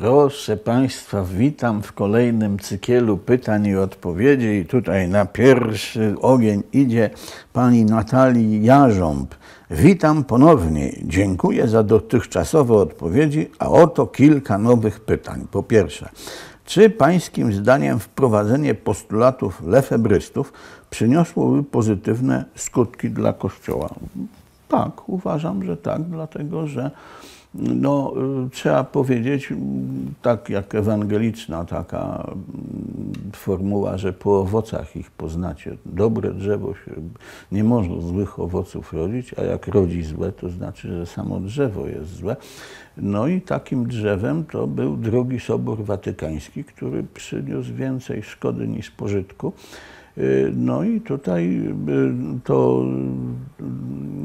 Proszę Państwa, witam w kolejnym cykielu pytań i odpowiedzi. I tutaj na pierwszy ogień idzie pani Natalii Jarząb. Witam ponownie. Dziękuję za dotychczasowe odpowiedzi, a oto kilka nowych pytań. Po pierwsze, czy pańskim zdaniem wprowadzenie postulatów lefebrystów przyniosłoby pozytywne skutki dla Kościoła? Tak, uważam, że tak, dlatego że no, y, trzeba powiedzieć, tak jak ewangeliczna taka formuła, że po owocach ich poznacie. Dobre drzewo się, nie może złych owoców rodzić, a jak rodzi złe, to znaczy, że samo drzewo jest złe. No i takim drzewem to był drugi Sobór Watykański, który przyniósł więcej szkody niż pożytku. Y, no i tutaj y, to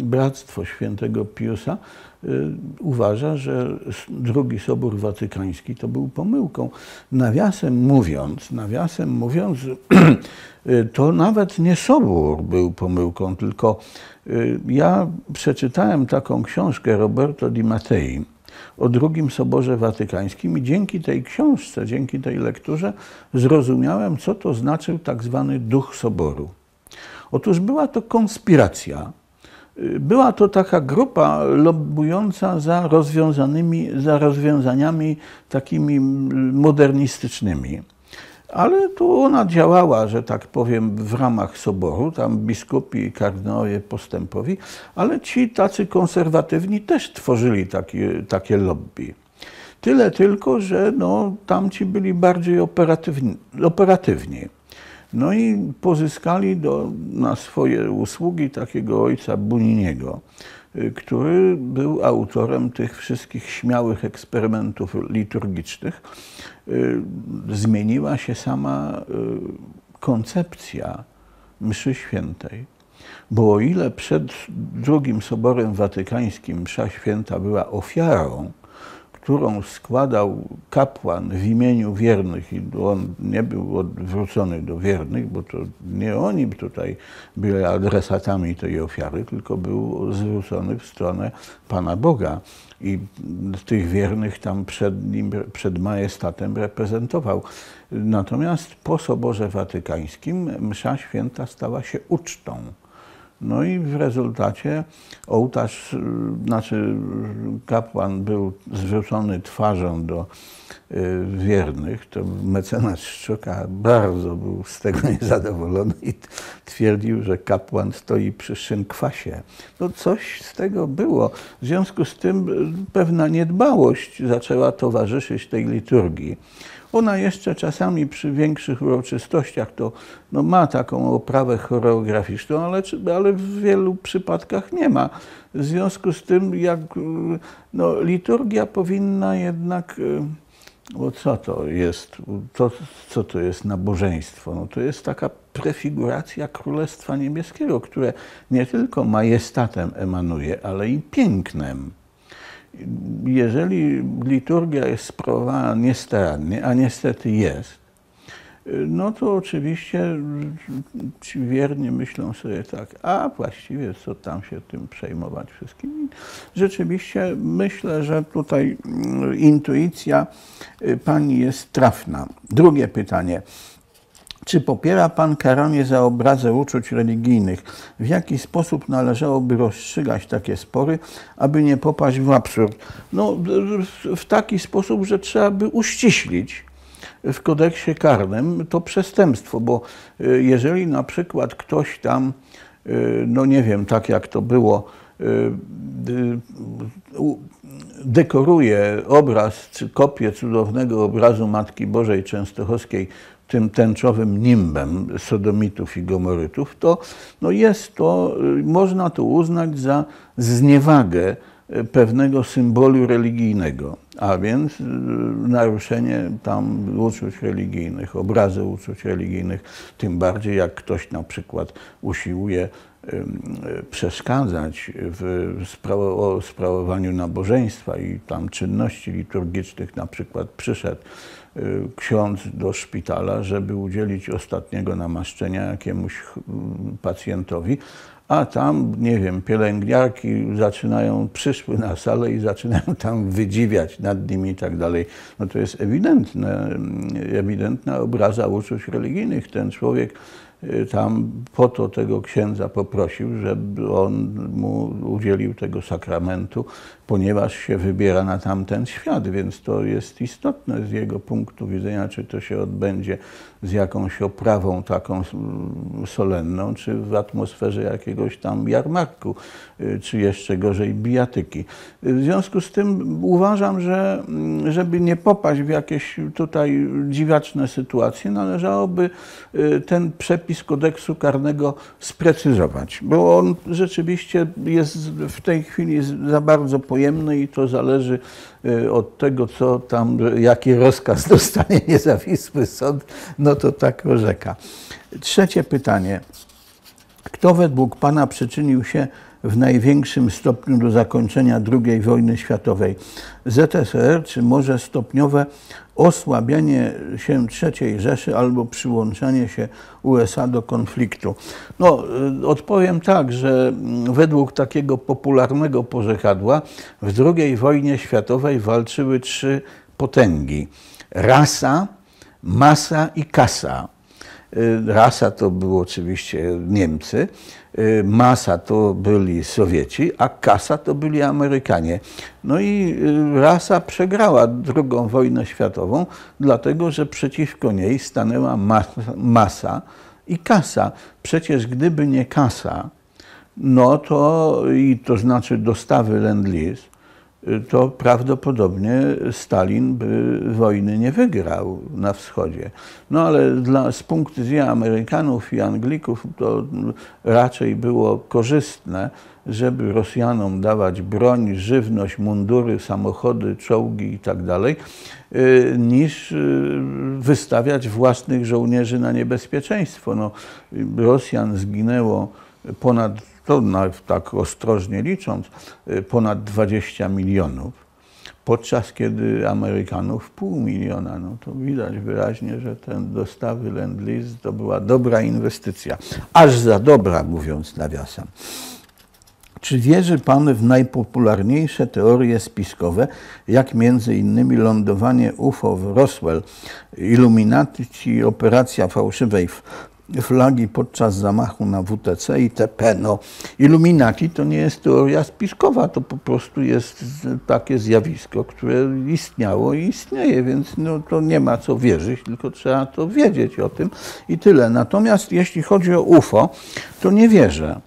Bractwo Świętego Piusa y, uważa, że drugi Sobór Watykański to był pomyłką. Nawiasem mówiąc, nawiasem mówiąc, to nawet nie Sobór był pomyłką, tylko ja przeczytałem taką książkę Roberto Di Mattei, o drugim Soborze Watykańskim i dzięki tej książce, dzięki tej lekturze zrozumiałem, co to znaczył tak zwany duch Soboru. Otóż była to konspiracja. Była to taka grupa lobbująca za rozwiązanymi, za rozwiązaniami takimi modernistycznymi. Ale tu ona działała, że tak powiem, w ramach soboru, tam biskupi i kardynałowie postępowi, ale ci tacy konserwatywni też tworzyli takie, takie lobby. Tyle tylko, że no, tamci byli bardziej operatywni. operatywni. No i pozyskali do, na swoje usługi takiego ojca Buniniego, który był autorem tych wszystkich śmiałych eksperymentów liturgicznych. Y, zmieniła się sama y, koncepcja mszy świętej. Bo o ile przed drugim Soborem Watykańskim msza święta była ofiarą, którą składał kapłan w imieniu wiernych i on nie był odwrócony do wiernych, bo to nie oni tutaj byli adresatami tej ofiary, tylko był zwrócony w stronę Pana Boga i tych wiernych tam przed nim, przed majestatem reprezentował. Natomiast po Soborze Watykańskim msza święta stała się ucztą. No i w rezultacie ołtarz, znaczy kapłan był zwrócony twarzą do y, wiernych, to mecenas Szczuka bardzo był z tego niezadowolony i twierdził, że kapłan stoi przy szynkwasie. No coś z tego było. W związku z tym y, pewna niedbałość zaczęła towarzyszyć tej liturgii. Ona jeszcze czasami przy większych uroczystościach to no, ma taką oprawę choreograficzną, ale, ale w wielu przypadkach nie ma. W związku z tym, jak no, liturgia powinna jednak. Bo co to jest? To, co to jest nabożeństwo? No, to jest taka prefiguracja Królestwa Niebieskiego, które nie tylko majestatem emanuje, ale i pięknem jeżeli liturgia jest sprawowana niestarannie, a niestety jest, no to oczywiście ci wierni myślą sobie tak, a właściwie co tam się tym przejmować wszystkim. Rzeczywiście myślę, że tutaj mm, intuicja y, pani jest trafna. Drugie pytanie. Czy popiera Pan karanie za obrazę uczuć religijnych? W jaki sposób należałoby rozstrzygać takie spory, aby nie popaść w absurd? No, w taki sposób, że trzeba by uściślić w kodeksie karnym to przestępstwo, bo y, jeżeli na przykład ktoś tam, y, no nie wiem, tak jak to było, y, dekoruje obraz czy kopię cudownego obrazu Matki Bożej Częstochowskiej tym tęczowym nimbem sodomitów i gomorytów, to no jest to, można to uznać za zniewagę e, pewnego symbolu religijnego, a więc e, naruszenie tam uczuć religijnych, obrazy uczuć religijnych, tym bardziej jak ktoś na przykład usiłuje przeszkadzać w sprawowaniu nabożeństwa i tam czynności liturgicznych, na przykład przyszedł ksiądz do szpitala, żeby udzielić ostatniego namaszczenia jakiemuś pacjentowi, a tam, nie wiem, pielęgniarki zaczynają, przyszły na salę i zaczynają tam wydziwiać nad nimi i tak dalej. No to jest ewidentne, ewidentna obraza uczuć religijnych. Ten człowiek Y, tam po to tego księdza poprosił, żeby on mu udzielił tego sakramentu, ponieważ się wybiera na tamten świat, więc to jest istotne z jego punktu widzenia, czy to się odbędzie z jakąś oprawą taką solenną, czy w atmosferze jakiegoś tam jarmarku, y, czy jeszcze gorzej bijatyki. W związku z tym uważam, że mm, żeby nie popaść w jakieś tutaj dziwaczne sytuacje, należałoby y, ten przepis kodeksu karnego sprecyzować, bo on rzeczywiście jest w tej chwili za bardzo pojemny i to zależy y, od tego, co tam, jaki rozkaz dostanie niezawisły sąd, no to tak orzeka. Trzecie pytanie. Kto według Pana przyczynił się w największym stopniu do zakończenia II wojny światowej? ZSRR, czy może stopniowe osłabianie się III Rzeszy albo przyłączanie się USA do konfliktu? No, y, odpowiem tak, że według takiego popularnego porzekadła w II wojnie światowej walczyły trzy potęgi. Rasa, masa i kasa. Y, rasa to było oczywiście Niemcy, masa to byli Sowieci, a kasa to byli Amerykanie. No i y, rasa przegrała II wojnę światową, dlatego że przeciwko niej stanęła masa i kasa. Przecież gdyby nie kasa, no to i to znaczy dostawy Lend-Lease, to prawdopodobnie Stalin by wojny nie wygrał na wschodzie. No ale dla, z punktu widzenia Amerykanów i Anglików to raczej było korzystne, żeby Rosjanom dawać broń, żywność, mundury, samochody, czołgi itd., tak y, niż y, wystawiać własnych żołnierzy na niebezpieczeństwo. No, Rosjan zginęło ponad to tak ostrożnie licząc, y, ponad 20 milionów, podczas kiedy Amerykanów pół miliona. No to widać wyraźnie, że ten dostawy Lend-Lease to była dobra inwestycja. Aż za dobra, mówiąc nawiasem. Czy wierzy Pan w najpopularniejsze teorie spiskowe, jak między innymi lądowanie UFO w Roswell, Illuminati, operacja fałszywej flagi podczas zamachu na WTC i TP. No, Illuminati to nie jest teoria spiskowa, to po prostu jest takie zjawisko, które istniało i istnieje, więc no, to nie ma co wierzyć, tylko trzeba to wiedzieć o tym i tyle. Natomiast jeśli chodzi o UFO, to nie wierzę.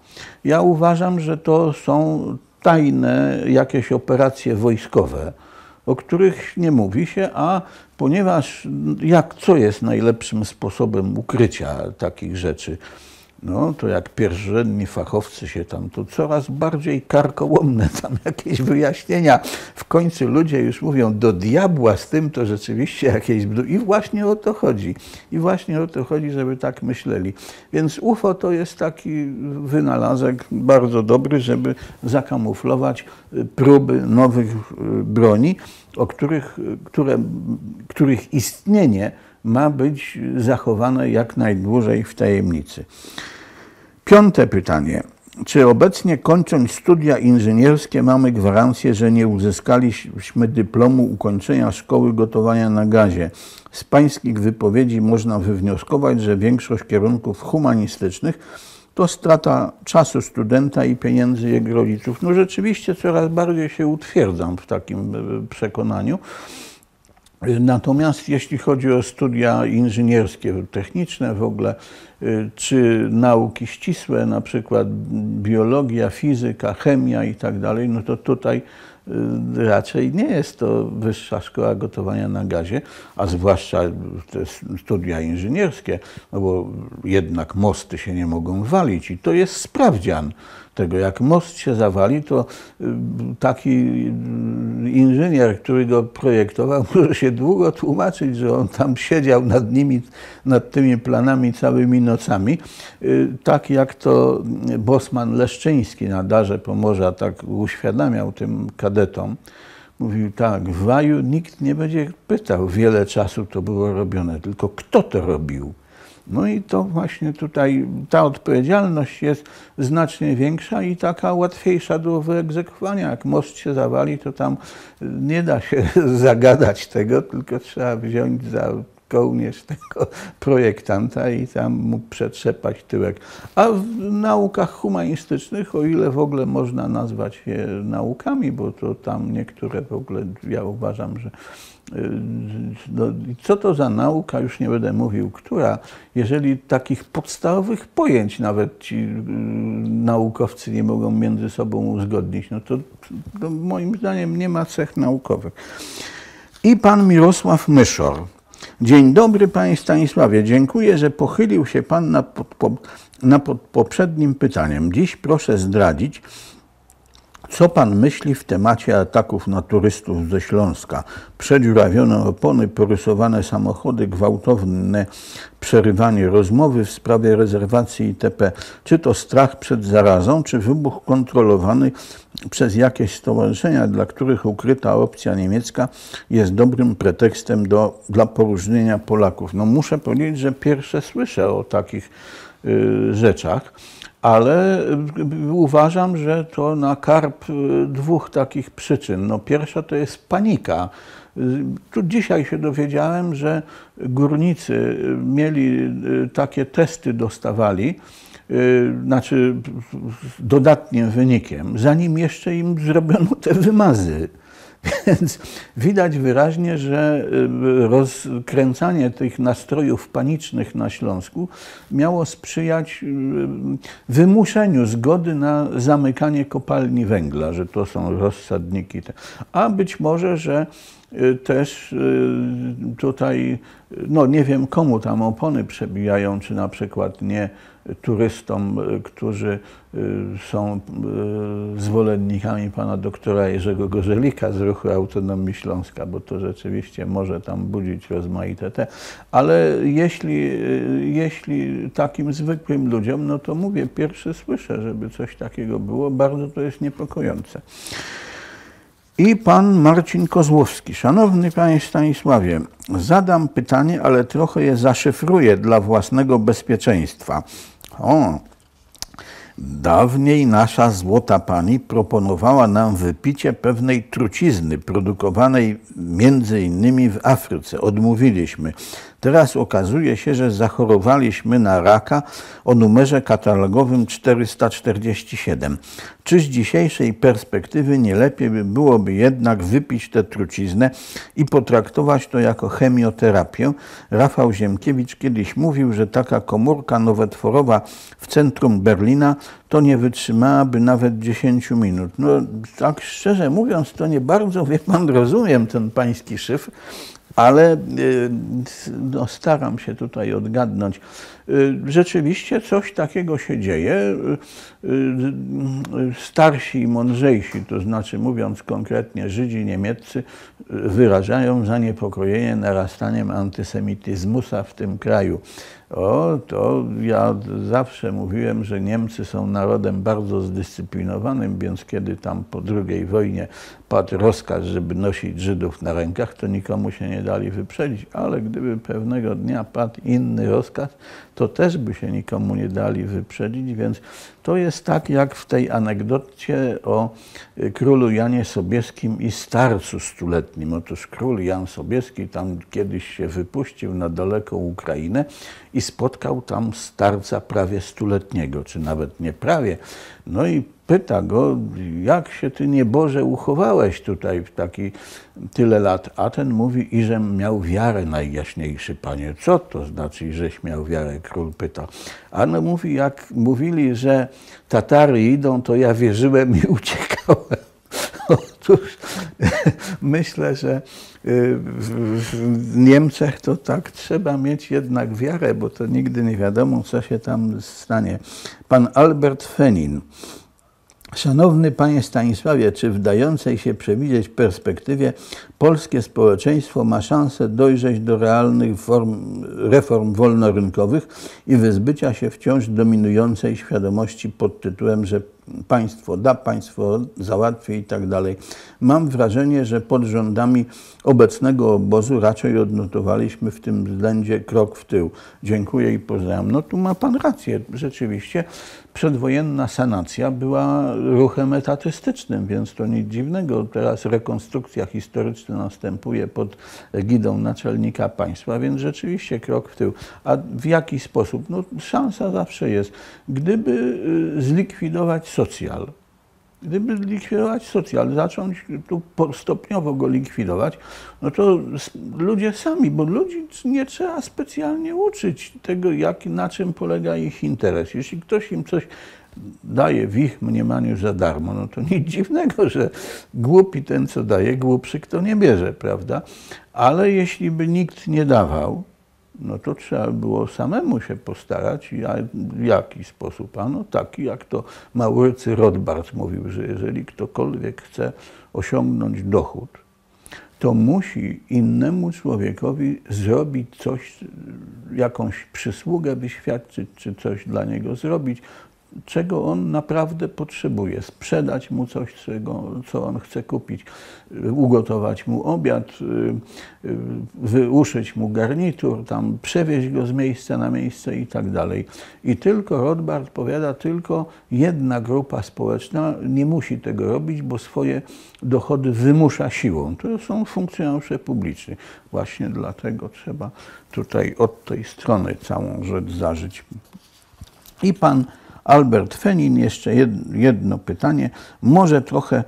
Ja uważam, że to są tajne jakieś operacje wojskowe, o których nie mówi się, a ponieważ jak, co jest najlepszym sposobem ukrycia takich rzeczy? No to jak pierwszorzędni fachowcy się tam, to coraz bardziej karkołomne tam jakieś wyjaśnienia. W końcu ludzie już mówią, do diabła z tym to rzeczywiście jakieś... I właśnie o to chodzi. I właśnie o to chodzi, żeby tak myśleli. Więc UFO to jest taki wynalazek bardzo dobry, żeby zakamuflować y, próby nowych y, broni, o których, y, które, których istnienie ma być zachowane jak najdłużej w tajemnicy. Piąte pytanie. Czy obecnie kończąc studia inżynierskie mamy gwarancję, że nie uzyskaliśmy dyplomu ukończenia szkoły gotowania na gazie? Z pańskich wypowiedzi można wywnioskować, że większość kierunków humanistycznych to strata czasu studenta i pieniędzy jego rodziców. No rzeczywiście coraz bardziej się utwierdzam w takim e, przekonaniu. Natomiast jeśli chodzi o studia inżynierskie, techniczne w ogóle, y, czy nauki ścisłe, na przykład biologia, fizyka, chemia i tak dalej, no to tutaj y, raczej nie jest to wyższa szkoła gotowania na gazie, a zwłaszcza te studia inżynierskie, no bo jednak mosty się nie mogą walić i to jest sprawdzian tego. Jak most się zawali, to y, taki y, inżynier, który go projektował, może się długo tłumaczyć, że on tam siedział nad nimi, nad tymi planami całymi nocami. Y, tak jak to Bosman Leszczyński na Darze Pomorza tak uświadamiał tym kadetom, Mówił tak, w Waju nikt nie będzie pytał, wiele czasu to było robione, tylko kto to robił. No i to właśnie tutaj ta odpowiedzialność jest znacznie większa i taka łatwiejsza do wyegzekwowania. Jak most się zawali, to tam nie da się zagadać tego, tylko trzeba wziąć za kołnierz tego projektanta i tam mu przetrzepać tyłek. A w naukach humanistycznych, o ile w ogóle można nazwać je naukami, bo to tam niektóre w ogóle, ja uważam, że y, no, co to za nauka, już nie będę mówił, która, jeżeli takich podstawowych pojęć nawet ci y, naukowcy nie mogą między sobą uzgodnić, no to, to moim zdaniem nie ma cech naukowych. I pan Mirosław Myszor, Dzień dobry Panie Stanisławie. Dziękuję, że pochylił się Pan nad, po, poprzednim pytaniem. Dziś proszę zdradzić, co pan myśli w temacie ataków na turystów ze Śląska? Przedziurawione opony, porysowane samochody, gwałtowne przerywanie rozmowy w sprawie rezerwacji itp. Czy to strach przed zarazą, czy wybuch kontrolowany przez jakieś stowarzyszenia, dla których ukryta opcja niemiecka jest dobrym pretekstem do, dla poróżnienia Polaków? No muszę powiedzieć, że pierwsze słyszę o takich y, rzeczach ale y, uważam, że to na karp y, dwóch takich przyczyn. No pierwsza to jest panika. Y, tu dzisiaj się dowiedziałem, że górnicy mieli takie testy, dostawali, znaczy dodatnim wynikiem, zanim jeszcze im zrobiono te wymazy. Więc widać wyraźnie, że y, rozkręcanie tych nastrojów panicznych na Śląsku miało sprzyjać y, wymuszeniu zgody na zamykanie kopalni węgla, że to są rozsadniki. A być może, że y, też tutaj, no nie wiem komu tam opony przebijają, czy na przykład nie turystom, którzy y, są y, zwolennikami pana doktora Jerzego Gorzelika z ruchu Autonomii Śląska, bo to rzeczywiście może tam budzić rozmaite te. Ale jeśli, jeśli takim zwykłym ludziom, no to mówię, pierwszy słyszę, żeby coś takiego było, bardzo to jest niepokojące. I pan Marcin Kozłowski. Szanowny panie Stanisławie, zadam pytanie, ale trochę je zaszyfruję dla własnego bezpieczeństwa. O, Dawniej nasza złota pani proponowała nam wypicie pewnej trucizny produkowanej między innymi w Afryce. Odmówiliśmy. Teraz okazuje się, że zachorowaliśmy na raka o numerze katalogowym 447. Czy z dzisiejszej perspektywy nie lepiej by byłoby jednak wypić tę truciznę i potraktować to jako chemioterapię? Rafał Ziemkiewicz kiedyś mówił, że taka komórka nowotworowa w centrum Berlina to nie wytrzymałaby nawet 10 minut. No tak szczerze mówiąc, to nie bardzo, wie pan, rozumiem ten pański szyfr, ale y, no, staram się tutaj odgadnąć. Y, rzeczywiście coś takiego się dzieje. Y, starsi i mądrzejsi, to znaczy mówiąc konkretnie Żydzi niemieccy, wyrażają zaniepokojenie narastaniem antysemityzmusa w tym kraju. O, to ja zawsze mówiłem, że Niemcy są narodem bardzo zdyscyplinowanym, więc kiedy tam po II wojnie padł rozkaz, żeby nosić Żydów na rękach, to nikomu się nie dali wyprzedzić. Ale gdyby pewnego dnia padł inny rozkaz, to też by się nikomu nie dali wyprzedzić, więc to jest tak jak w tej anegdocie o y, królu Janie Sobieskim i starcu stuletnim. Otóż król Jan Sobieski tam kiedyś się wypuścił na daleką Ukrainę i spotkał tam starca prawie stuletniego, czy nawet nie prawie. No i pyta go, jak się ty nieboże uchowałeś tutaj w taki tyle lat? A ten mówi, iżem miał wiarę najjaśniejszy panie. Co to znaczy, żeś miał wiarę? Król pyta. A no mówi, jak mówili, że Tatary idą, to ja wierzyłem i uciekałem. Otóż myślę, że y, w Niemczech to tak trzeba mieć jednak wiarę, bo to nigdy nie wiadomo, co się tam stanie. Pan Albert Fenin Szanowny Panie Stanisławie, czy w dającej się przewidzieć perspektywie polskie społeczeństwo ma szansę dojrzeć do realnych form, reform wolnorynkowych i wyzbycia się wciąż dominującej świadomości pod tytułem, że państwo da, państwo załatwi i tak dalej. Mam wrażenie, że pod rządami obecnego obozu raczej odnotowaliśmy w tym względzie krok w tył. Dziękuję i pozdrawiam. No tu ma pan rację. Rzeczywiście przedwojenna sanacja była ruchem etatystycznym, więc to nic dziwnego. Teraz rekonstrukcja historyczna następuje pod egidą naczelnika państwa, więc rzeczywiście krok w tył. A w jaki sposób? No, szansa zawsze jest. Gdyby y, zlikwidować socjal, gdyby likwidować socjal, zacząć tu stopniowo go likwidować, no to ludzie sami, bo ludzi nie trzeba specjalnie uczyć tego, jak, na czym polega ich interes. Jeśli ktoś im coś daje w ich mniemaniu za darmo, no to nic dziwnego, że głupi ten, co daje, głupszy kto nie bierze, prawda? Ale jeśli by nikt nie dawał, no to trzeba było samemu się postarać. A w jaki sposób? A no taki, jak to Maurycy Rothbard mówił, że jeżeli ktokolwiek chce osiągnąć dochód, to musi innemu człowiekowi zrobić coś, jakąś przysługę wyświadczyć, czy coś dla niego zrobić, czego on naprawdę potrzebuje, sprzedać mu coś, czego, co on chce kupić, ugotować mu obiad, y, y, wyuszyć mu garnitur, tam przewieźć go z miejsca na miejsce i tak dalej. I tylko Rothbard powiada, tylko jedna grupa społeczna nie musi tego robić, bo swoje dochody wymusza siłą. To są funkcjonariusze publiczni. Właśnie dlatego trzeba tutaj od tej strony całą rzecz zażyć. I pan Albert Fenin, jeszcze jedno pytanie, może trochę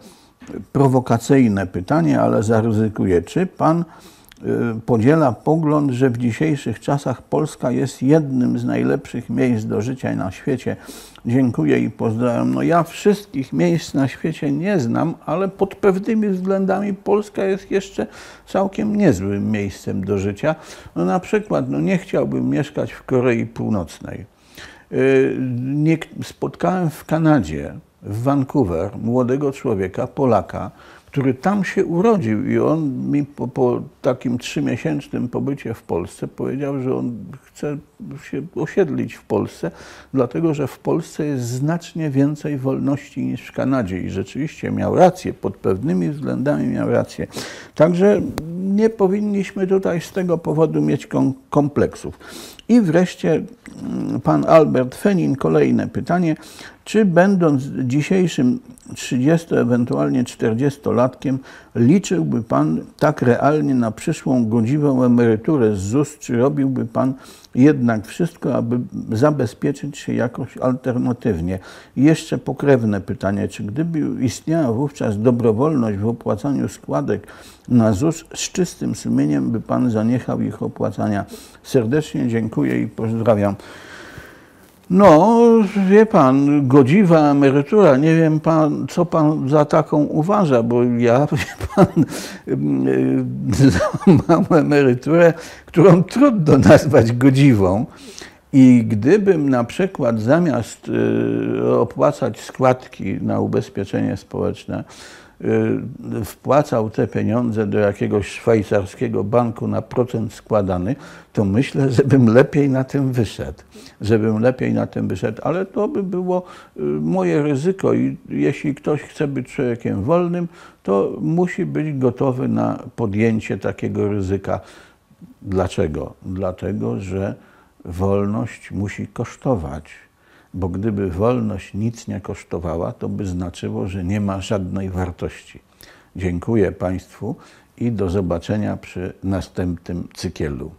prowokacyjne pytanie, ale zaryzykuję. Czy pan y, podziela pogląd, że w dzisiejszych czasach Polska jest jednym z najlepszych miejsc do życia na świecie? Dziękuję i pozdrawiam. No ja wszystkich miejsc na świecie nie znam, ale pod pewnymi względami Polska jest jeszcze całkiem niezłym miejscem do życia. No na przykład no nie chciałbym mieszkać w Korei Północnej nie, spotkałem w Kanadzie, w Vancouver, młodego człowieka, Polaka, który tam się urodził i on mi po, po, takim trzymiesięcznym pobycie w Polsce powiedział, że on chce się osiedlić w Polsce, dlatego że w Polsce jest znacznie więcej wolności niż w Kanadzie i rzeczywiście miał rację, pod pewnymi względami miał rację. Także nie powinniśmy tutaj z tego powodu mieć kompleksów. I wreszcie mm, pan Albert Fenin, kolejne pytanie. Czy będąc dzisiejszym 30, ewentualnie 40-latkiem, liczyłby pan tak realnie na przyszłą godziwą emeryturę z ZUS, czy robiłby pan jednak wszystko, aby zabezpieczyć się jakoś alternatywnie? I jeszcze pokrewne pytanie, czy gdyby istniała wówczas dobrowolność w opłacaniu składek na ZUS, z czystym sumieniem by pan zaniechał ich opłacania? Serdecznie dziękuję i pozdrawiam. No, wie pan, godziwa emerytura. Nie wiem pan, co pan za taką uważa, bo ja, wie pan, mam emeryturę, którą trudno nazwać godziwą. I gdybym na przykład zamiast y, opłacać składki na ubezpieczenie społeczne, Y, wpłacał te pieniądze do jakiegoś szwajcarskiego banku na procent składany, to myślę, żebym lepiej na tym wyszedł. Żebym lepiej na tym wyszedł, ale to by było y, moje ryzyko i jeśli ktoś chce być człowiekiem wolnym, to musi być gotowy na podjęcie takiego ryzyka. Dlaczego? Dlatego, że wolność musi kosztować bo gdyby wolność nic nie kosztowała, to by znaczyło, że nie ma żadnej wartości. Dziękuję Państwu i do zobaczenia przy następnym cykielu.